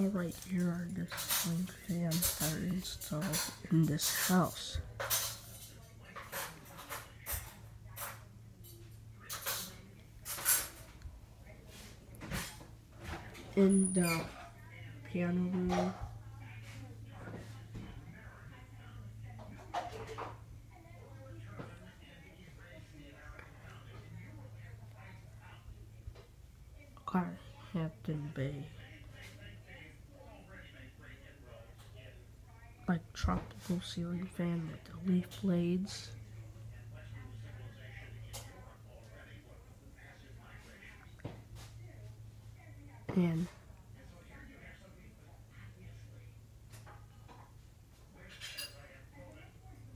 Alright, here are the ceiling fans that are installed in this house. In the piano room, Hampton Bay. Like tropical ceiling fan with the leaf blades. And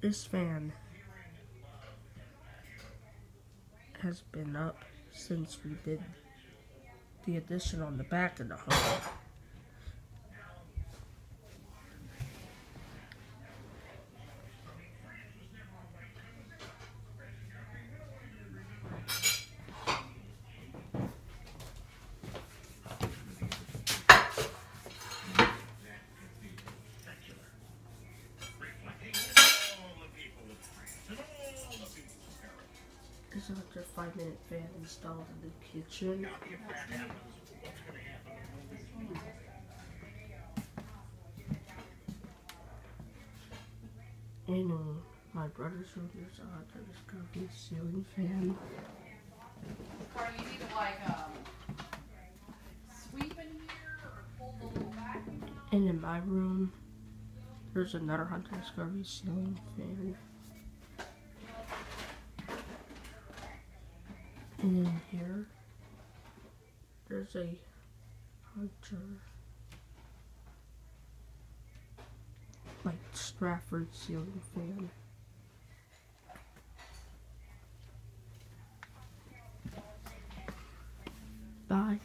this fan has been up since we did the addition on the back of the home. There's another five minute fan installed in the kitchen. In uh, my brother's room, there's a there's gonna be a ceiling fan. Or you need to like um, sweep in here or pull the little vacuum out. And in my room, there's another Hunter Discovery ceiling fan. And in here, there's a Hunter, like Stratford ceiling fan. Bye.